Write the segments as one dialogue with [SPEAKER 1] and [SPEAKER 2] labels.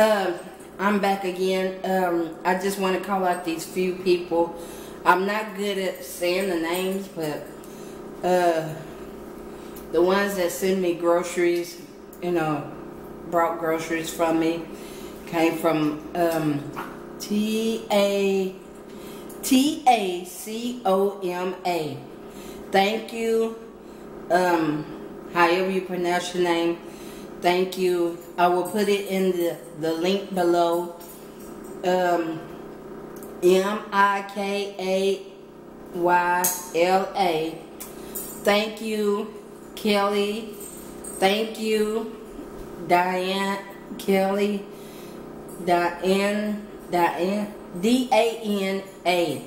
[SPEAKER 1] Um, I'm back again. Um, I just want to call out these few people. I'm not good at saying the names, but uh, the ones that send me groceries, you know, brought groceries from me, came from um, T A T A C O M A. Thank you. Um, however you pronounce your name. Thank you. I will put it in the, the link below. Um, M I K A Y L A. Thank you, Kelly. Thank you, Diane Kelly. Diane Diane D A N A.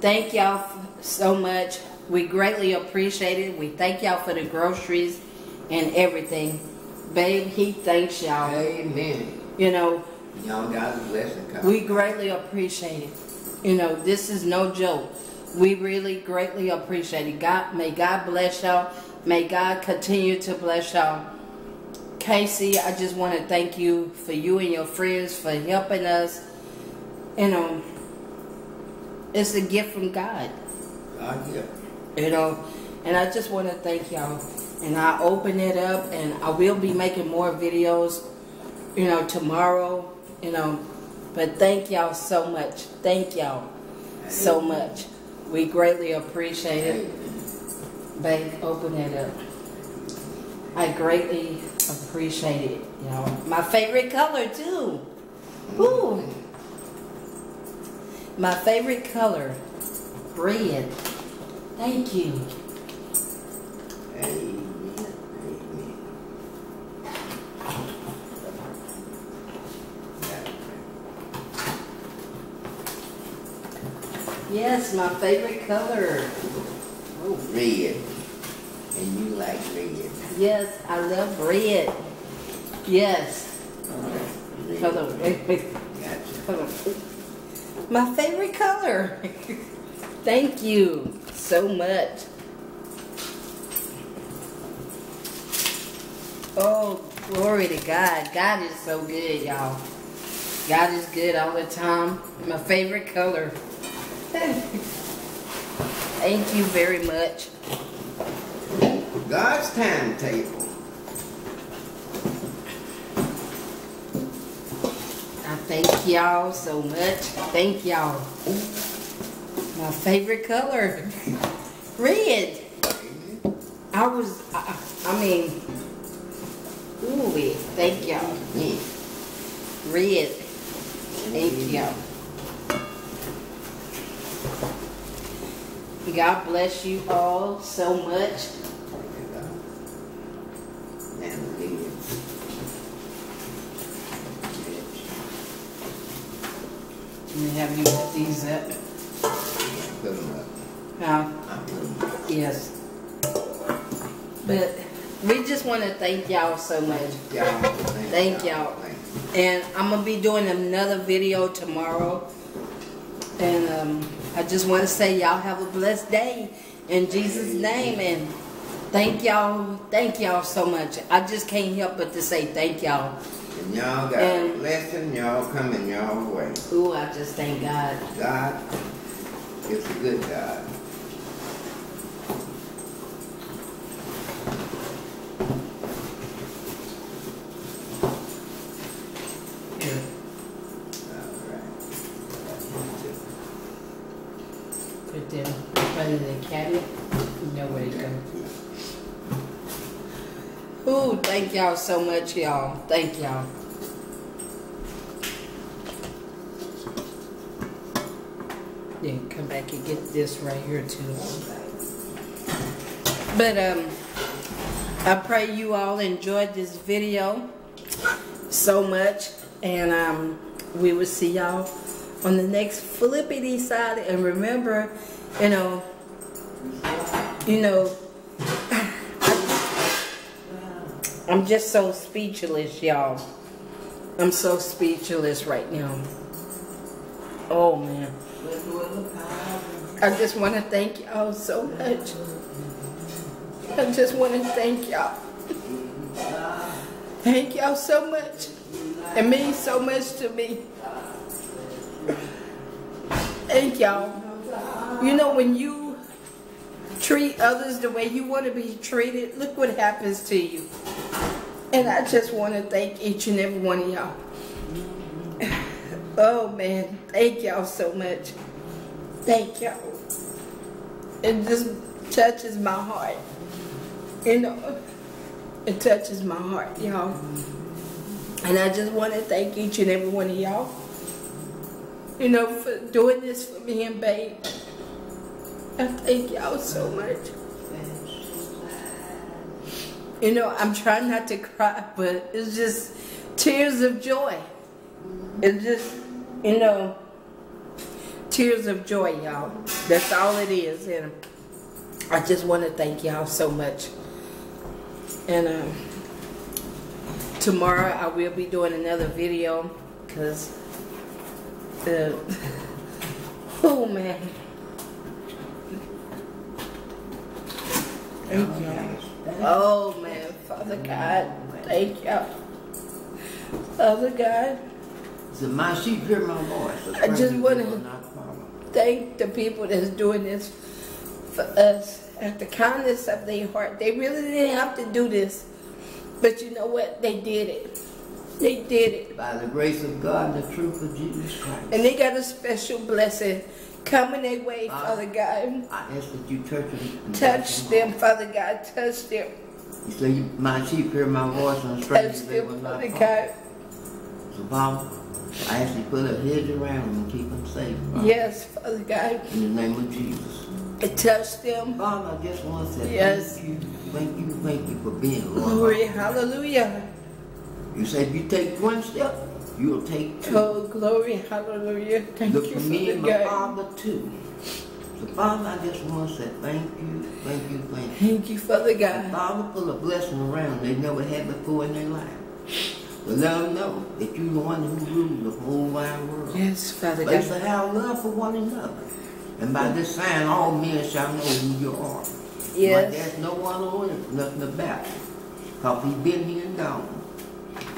[SPEAKER 1] Thank y'all so much. We greatly appreciate it. We thank y'all for the groceries and everything. Babe, he thanks y'all.
[SPEAKER 2] Amen.
[SPEAKER 1] You know,
[SPEAKER 2] Y'all got a blessing coming.
[SPEAKER 1] we greatly appreciate it. You know, this is no joke. We really greatly appreciate it. God, may God bless y'all. May God continue to bless y'all. Casey, I just want to thank you for you and your friends for helping us. You know, it's a gift from God.
[SPEAKER 2] God, yeah.
[SPEAKER 1] You know, and I just want to thank y'all. And I open it up, and I will be making more videos, you know, tomorrow, you know. But thank y'all so much. Thank y'all so much. We greatly appreciate it. Babe, open it up. I greatly appreciate it. You know, my favorite color too. Ooh. My favorite color, red. Thank you.
[SPEAKER 2] Amen. Amen.
[SPEAKER 1] Yes, my favorite color.
[SPEAKER 2] Oh, red. And you like red.
[SPEAKER 1] Yes, I love red. Yes.
[SPEAKER 2] Red.
[SPEAKER 1] Hold on. wait, wait,
[SPEAKER 2] Gotcha.
[SPEAKER 1] My favorite color. Thank you so much. Oh, glory to God. God is so good, y'all. God is good all the time. My favorite color. Thank you very much.
[SPEAKER 2] God's timetable.
[SPEAKER 1] I thank y'all so much. Thank y'all. My favorite color, red. I was, I, I mean, ooh, thank y'all. Red. Thank y'all. God bless you all so much.
[SPEAKER 2] And red.
[SPEAKER 1] Let me have you put these up.
[SPEAKER 2] Put them up.
[SPEAKER 1] Now,
[SPEAKER 2] I put 'em up.
[SPEAKER 1] yes. But we just want to thank y'all so much. Thank y'all. And I'm gonna be doing another video tomorrow. And um, I just want to say y'all have a blessed day in Jesus' name. And thank y'all, thank y'all so much. I just can't help but to say thank y'all.
[SPEAKER 2] And y'all got
[SPEAKER 1] And-
[SPEAKER 2] a blessing, y'all coming y'all way.
[SPEAKER 1] Ooh, I just thank God.
[SPEAKER 2] God is a good God.
[SPEAKER 1] Here,
[SPEAKER 2] Alright.
[SPEAKER 1] put them in of the cabinet. To go. Ooh, thank y'all so much, y'all. Thank y'all. Then come back and get this right here too. But um, I pray you all enjoyed this video so much, and um, we will see y'all on the next flippity side. And remember, you know, you know, I'm just so speechless, y'all. I'm so speechless right now. Oh man. I just want to thank y'all so much. I just want to thank y'all. Thank y'all so much. It means so much to me. Thank y'all. You know, when you treat others the way you want to be treated, look what happens to you. And I just want to thank each and every one of y'all. Oh man, thank y'all so much. Thank y'all. It just touches my heart. You know, it touches my heart, y'all. And I just want to thank each and every one of y'all. You know, for doing this for me and Babe. I thank y'all so much. You know, I'm trying not to cry, but it's just tears of joy. It's just, you know, tears of joy, y'all. That's all it is. And I just want to thank y'all so much. And um, tomorrow I will be doing another video because, uh, oh man. Thank y'all. Oh man, Father God, thank y'all. Father God,
[SPEAKER 2] So my sheep hear my voice.
[SPEAKER 1] I just wanna-
[SPEAKER 2] they will not follow.
[SPEAKER 1] thank the people that's doing this for us at the kindness of their heart. They really didn't have to do this, but you know what? They did it. They did it.
[SPEAKER 2] By the grace of God and the truth of Jesus Christ.
[SPEAKER 1] And they got a special blessing coming their way,
[SPEAKER 2] Ah.
[SPEAKER 1] Father God.
[SPEAKER 2] I ask that you touch them.
[SPEAKER 1] Touch them, Father God. Touch them.
[SPEAKER 2] You say my sheep hear my voice and strangers
[SPEAKER 1] Touch
[SPEAKER 2] they will
[SPEAKER 1] them,
[SPEAKER 2] not
[SPEAKER 1] Father. God.
[SPEAKER 2] So Father, I ask you to put a hedge around them and keep them safe. Father.
[SPEAKER 1] Yes, Father God.
[SPEAKER 2] In the name of Jesus.
[SPEAKER 1] And touch them.
[SPEAKER 2] Father, I just want to say
[SPEAKER 1] Yes.
[SPEAKER 2] thank you, thank you, thank you for being Lord.
[SPEAKER 1] Glory, hallelujah.
[SPEAKER 2] You say if you take one step, you'll take two.
[SPEAKER 1] Oh, glory, hallelujah. Thank
[SPEAKER 2] Look
[SPEAKER 1] you,
[SPEAKER 2] for me and my Father too. So Father, I just want to say thank you, thank you, thank you.
[SPEAKER 1] Thank you, Father God.
[SPEAKER 2] Father, full of blessing around they never had before in their life. But let them know that you're the one who rules the whole wide world.
[SPEAKER 1] Yes, Father
[SPEAKER 2] They
[SPEAKER 1] God.
[SPEAKER 2] shall have love for one another. And by this sign, all men shall know who you are.
[SPEAKER 1] Yes.
[SPEAKER 2] But there's no one on it, nothing about it. Because he's been here and gone.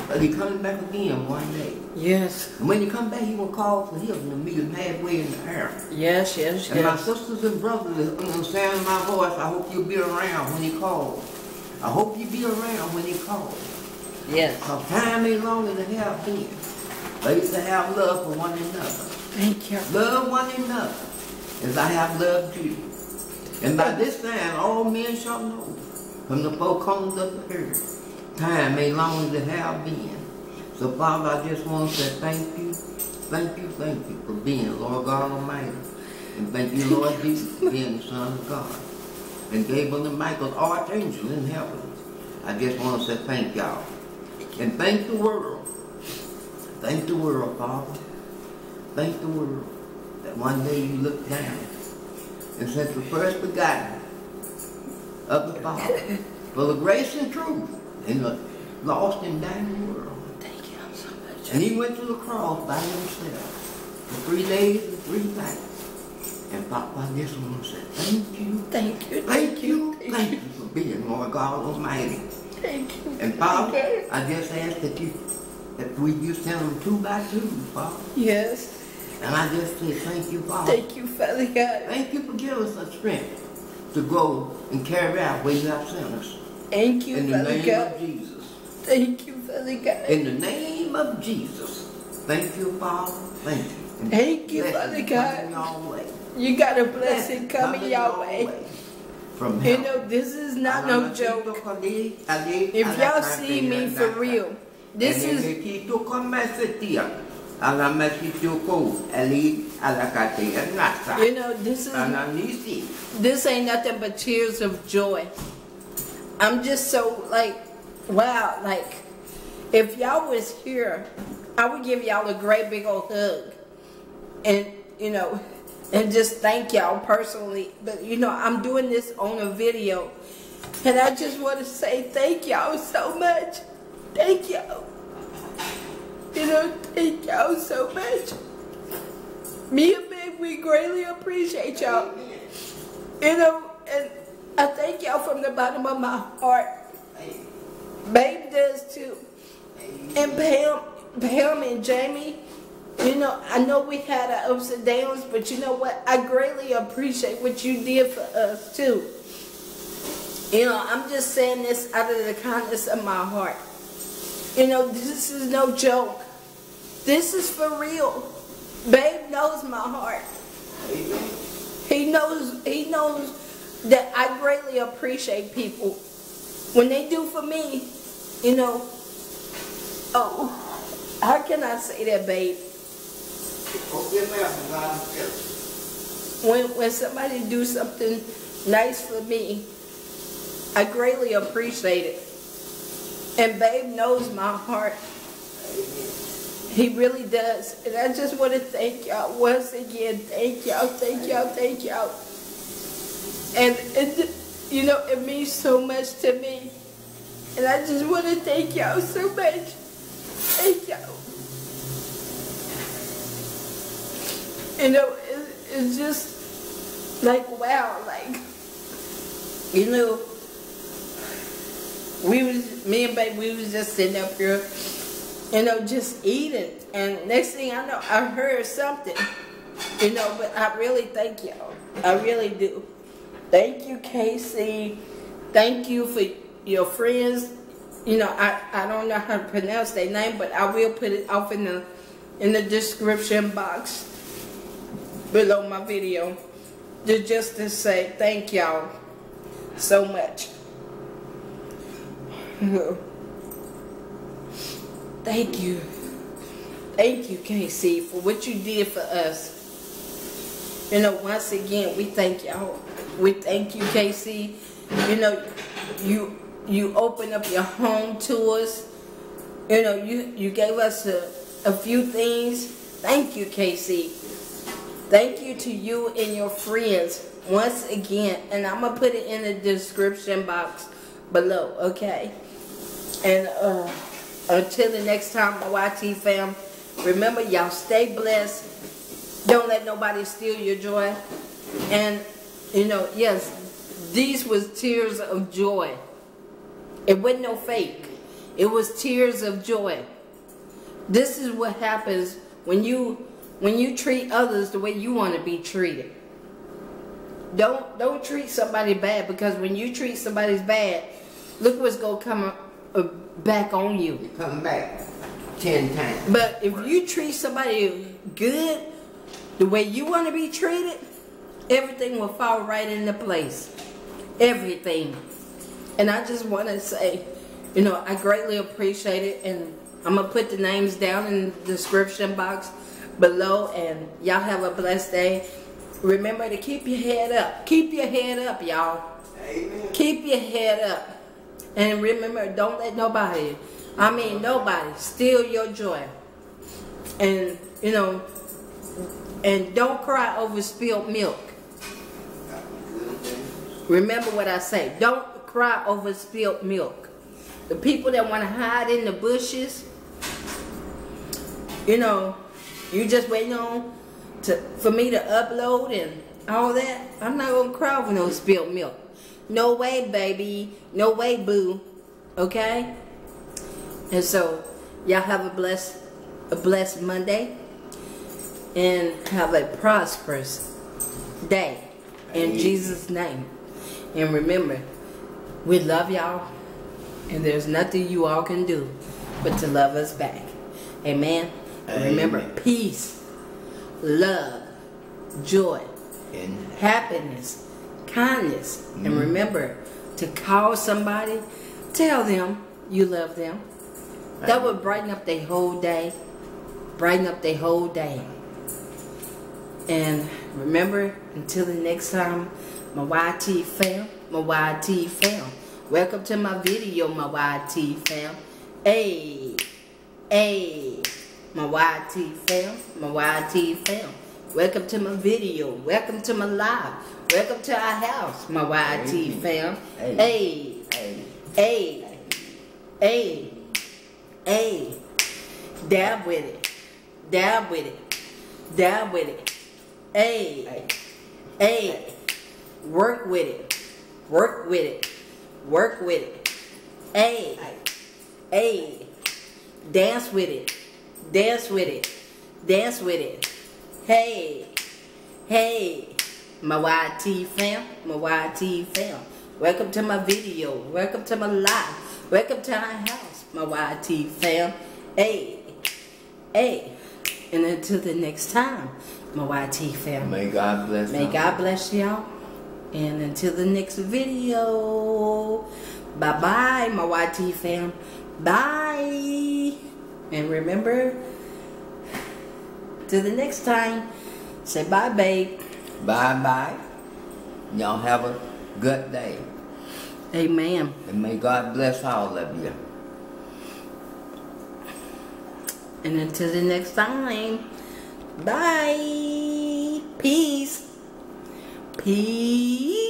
[SPEAKER 2] But he coming back again one day.
[SPEAKER 1] Yes.
[SPEAKER 2] And when he come back, he will call for him and meet him halfway in the air.
[SPEAKER 1] Yes, yes,
[SPEAKER 2] And my sisters and brothers that understand my voice, I hope you'll be around when he calls. I hope you'll be around when he calls.
[SPEAKER 1] Yes.
[SPEAKER 2] Because time ain't longer than have been. But used to have love for one another.
[SPEAKER 1] Thank you.
[SPEAKER 2] Love one another as I have loved you. And by this time, all men shall know from the four corners of the earth. Time ain't long as it have been. So, Father, I just want to say thank you, thank you, thank you for being Lord God Almighty. And thank you, Lord Jesus, for being the Son of God. And Gabriel and Michael, archangel in heaven. I just want to say thank y'all. And thank the world. Thank the world, Father. Thank the world that one day you look down and sent the first begotten of the Father for the grace and truth in the lost and dying world.
[SPEAKER 1] Thank you so much.
[SPEAKER 2] And he went to the cross by himself for three days and three nights. And Papa, I just said, thank you,
[SPEAKER 1] Thank you.
[SPEAKER 2] thank you,
[SPEAKER 1] Thank you.
[SPEAKER 2] for being Lord God Almighty.
[SPEAKER 1] Thank you.
[SPEAKER 2] And Father, I just ask that you, that we just tell them two by two, Father.
[SPEAKER 1] Yes.
[SPEAKER 2] And I just say thank you, Father.
[SPEAKER 1] Thank you, Father God.
[SPEAKER 2] Thank you for giving us the strength to go and carry out where you have sent us.
[SPEAKER 1] Thank you,
[SPEAKER 2] In the
[SPEAKER 1] Father
[SPEAKER 2] name
[SPEAKER 1] God.
[SPEAKER 2] of Jesus.
[SPEAKER 1] Thank you, Father God.
[SPEAKER 2] In the name of Jesus. Thank you, Father. Thank you. And
[SPEAKER 1] Thank you, Father God. You got a blessing coming your way.
[SPEAKER 2] From
[SPEAKER 1] You know, this is not no joke. If y'all see me for real, this is You know, this is this ain't nothing but tears of joy. I'm just so like, wow, like if y'all was here, I would give y'all a great big old hug. And you know, and just thank y'all personally. But you know, I'm doing this on a video. And I just want to say thank y'all so much. Thank y'all. You know, thank y'all so much. Me and Meg, we greatly appreciate y'all. You know, and I thank y'all from the bottom of my heart. Babe does too. And Pam, Pam and Jamie, you know, I know we had our ups and downs, but you know what? I greatly appreciate what you did for us too. You know, I'm just saying this out of the kindness of my heart. You know, this is no joke. This is for real. Babe knows my heart. He knows he knows that I greatly appreciate people when they do for me, you know. Oh, how can I say that, babe? When when somebody do something nice for me, I greatly appreciate it. And babe knows my heart. He really does. And I just want to thank y'all once again. Thank y'all, thank y'all, thank y'all. And, and, you know, it means so much to me. And I just want to thank y'all so much. Thank y'all. You know, it, it's just like, wow, like, you know, we was, me and baby, we was just sitting up here, you know, just eating. And next thing I know, I heard something, you know, but I really thank y'all. I really do. Thank you, Casey. Thank you for your friends. You know, I, I don't know how to pronounce their name, but I will put it off in the in the description box below my video. Just to say thank y'all so much. Thank you. Thank you, Casey, for what you did for us. You know, once again, we thank y'all. We thank you, Casey. You know, you you opened up your home to us. You know, you, you gave us a, a few things. Thank you, Casey. Thank you to you and your friends once again. And I'm to put it in the description box below, okay? And uh, until the next time, my YT fam, remember y'all stay blessed. Don't let nobody steal your joy. And, you know, yes, these was tears of joy. It wasn't no fake. It was tears of joy. This is what happens when you when you treat others the way you want to be treated. Don't don't treat somebody bad because when you treat somebody bad, look what's gonna come uh, back on you.
[SPEAKER 2] You come back ten times.
[SPEAKER 1] But if you treat somebody good, the way you want to be treated, everything will fall right into place. Everything. And I just want to say, you know, I greatly appreciate it. And I'm going to put the names down in the description box below. And y'all have a blessed day. Remember to keep your head up. Keep your head up, y'all.
[SPEAKER 2] Amen.
[SPEAKER 1] Keep your head up. And remember, don't let nobody, I mean nobody, steal your joy. And, you know, and don't cry over spilled milk. Remember what I say. Don't cry over spilled milk. The people that want to hide in the bushes, you know, you just waiting on to for me to upload and all that. I'm not gonna cry over no spilled milk. No way, baby. No way, boo. Okay? And so, y'all have a blessed, a blessed Monday. And have a prosperous day. In Jesus' name. And remember, we love y'all. And there's nothing you all can do but to love us back. Amen. And remember, peace, love, joy,
[SPEAKER 2] And
[SPEAKER 1] happiness, kindness, and
[SPEAKER 2] Mm.
[SPEAKER 1] remember to call somebody, tell them you love them. That would brighten up their whole day. Brighten up their whole day. And remember, until the next time, my YT fam, my YT fam. Welcome to my video, my YT fam. Hey, hey, my YT fam, my YT fam. Welcome to my video. Welcome to my live. Welcome to our house, my YT
[SPEAKER 2] Amen.
[SPEAKER 1] fam.
[SPEAKER 2] Hey.
[SPEAKER 1] Hey,
[SPEAKER 2] hey,
[SPEAKER 1] hey, hey, hey. Dab with it. Dab with it. Dab with it. Hey,
[SPEAKER 2] hey,
[SPEAKER 1] hey. Work with it. Work with it. Work with it. Hey, hey. Dance with it. Dance with it. Dance with it. Hey. Hey. My YT fam. My YT fam. Welcome to my video. Welcome to my live. Welcome to my house. My YT fam. Hey. Hey. And until the next time, my YT fam.
[SPEAKER 2] May God bless
[SPEAKER 1] May. God bless y'all. And until the next video, bye bye, my YT fam. Bye. And remember, till the next time, say bye, babe.
[SPEAKER 2] Bye bye. Y'all have a good day.
[SPEAKER 1] Amen.
[SPEAKER 2] And may God bless all of you.
[SPEAKER 1] And until the next time, bye. Peace. Peace.